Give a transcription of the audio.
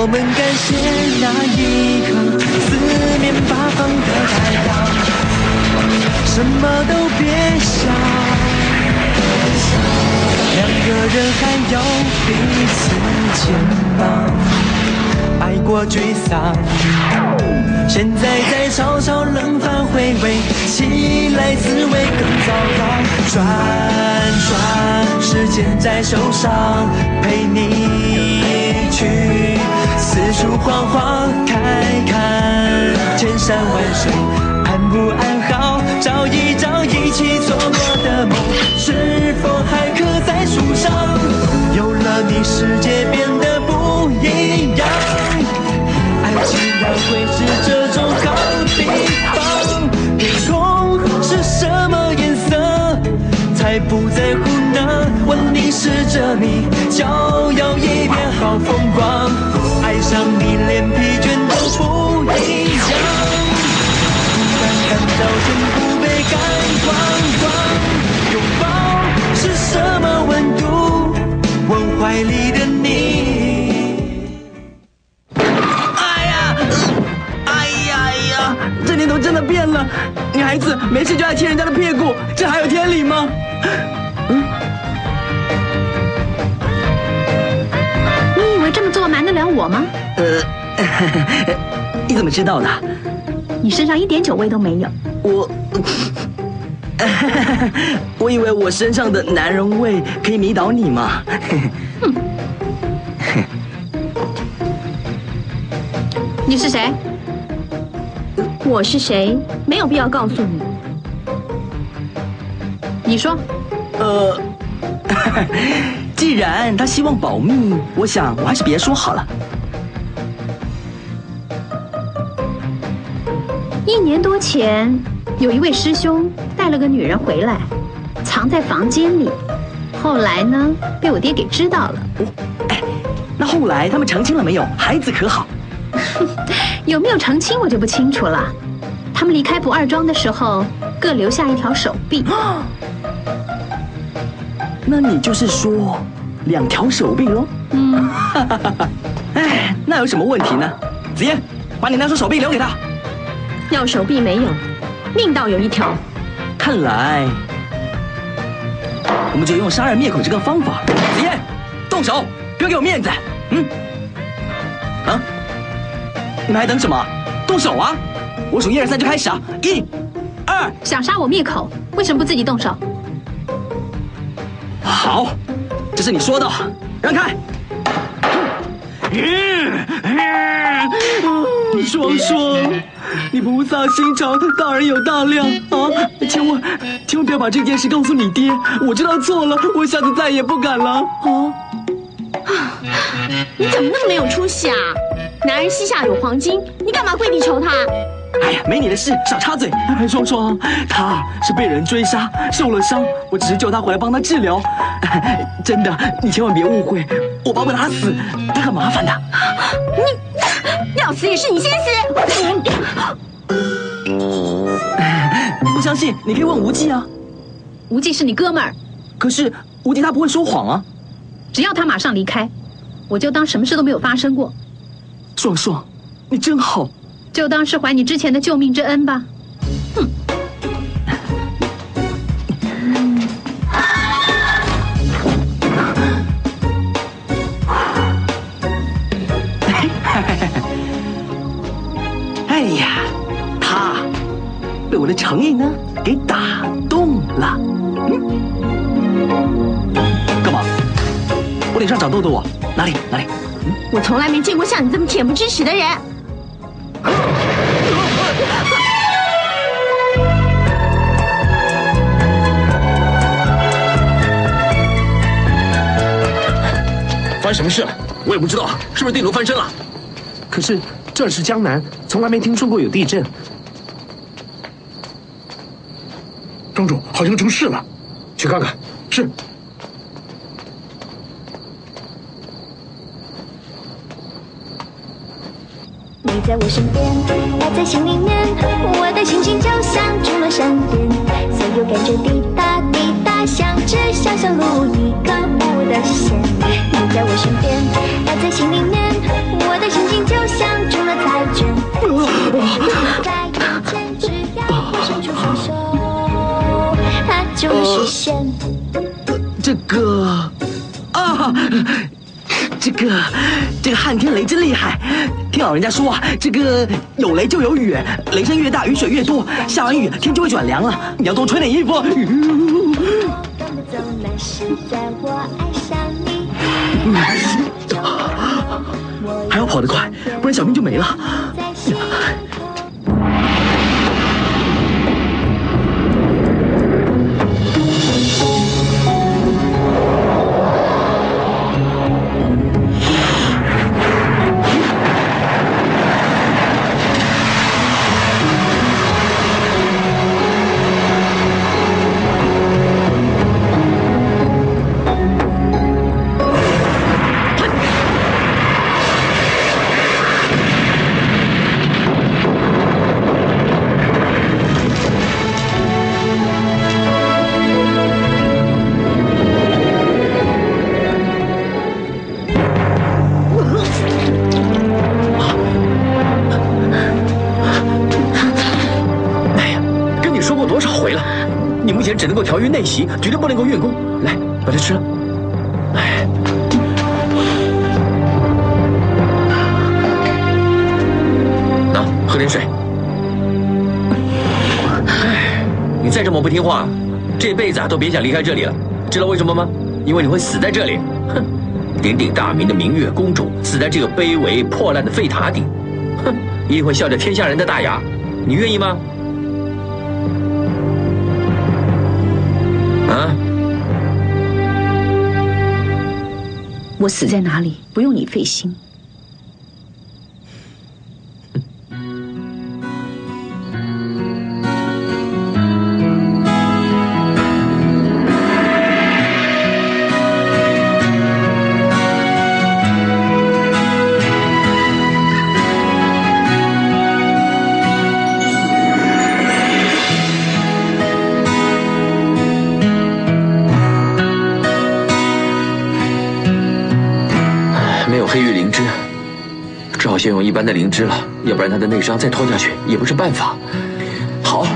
我们感谢那一刻，四面八方的太阳，什么都别想，两个人还有彼此肩膀，爱过沮丧，现在在嘲笑冷饭回味，起来滋味更糟糕，转转时间在手上，陪你去。四处晃晃看，千山万水，安不安好？找一找一起做过的梦，是否还刻在树上？有了你，世界变得不一样。爱情要会是这种好地方。天空是什么颜色？才不在乎呢。问你是着你，骄傲一片好风光。孩子没事就爱亲人家的屁股，这还有天理吗？你以为这么做瞒得了我吗？呃，你怎么知道的？你身上一点酒味都没有。我，我以为我身上的男人味可以迷倒你嘛。你是谁？我是谁？没有必要告诉你。你说，呃，既然他希望保密，我想我还是别说好了。一年多前，有一位师兄带了个女人回来，藏在房间里。后来呢，被我爹给知道了。哎，那后来他们成亲了没有？孩子可好？有没有成亲我就不清楚了。他们离开不二庄的时候，各留下一条手臂。那你就是说两条手臂喽？嗯，哎，那有什么问题呢？子嫣，把你那双手臂留给他。要手臂没有，命倒有一条。看来我们就用杀人灭口这个方法。子嫣，动手，不要给我面子。嗯，啊，你们还等什么？动手啊！我数一二三就开始啊！一、二，想杀我灭口，为什么不自己动手？好，这是你说的，让开。双双，你菩萨心肠，大人有大量啊！千万千万不要把这件事告诉你爹，我知道错了，我下次再也不敢了啊！你怎么那么没有出息啊？男人膝下有黄金，你干嘛跪地求他？哎呀，没你的事，少插嘴。双双，他是被人追杀，受了伤，我只是叫他回来帮他治疗。真的，你千万别误会，我保不他死，他很麻烦的。你要死也是你先死！不相信你可以问无忌啊。无忌是你哥们儿，可是无忌他不会说谎啊。只要他马上离开，我就当什么事都没有发生过。双双，你真好。就当是还你之前的救命之恩吧。哼。哎呀，他被我的诚意呢给打动了。嗯，干嘛？我脸上长痘痘啊？哪里哪里？我从来没见过像你这么恬不知耻的人。发生什么事了？我也不知道，是不是地炉翻身了？可是这里是江南，从来没听说过有地震。庄主好像出事了，去看看。是。你在我身边，爱在心里面，我的心情就像中了闪电，所有感觉滴答滴答响，只想想路一个不的线。你在我身边，爱在心里面，我的心情就像中了彩券，在眼前，只要我伸出双手它就。实现。这个啊，这个这个撼天雷真厉害。听老人家说啊，这个有雷就有雨，雷声越大，雨水越多，下完雨天就会转凉了。你要多穿点衣服。还要跑得快，不然小命就没了。只能够调运内息，绝对不能够运功。来，把它吃了。哎，那，喝点水。哎，你再这么不听话，这辈子啊都别想离开这里了。知道为什么吗？因为你会死在这里。哼，鼎鼎大名的明月公主死在这个卑微破烂的废塔顶，哼，一定会笑着天下人的大牙。你愿意吗？啊？我死在哪里不用你费心。先用一般的灵芝了要不然他的内伤再拖下去也不是办法。好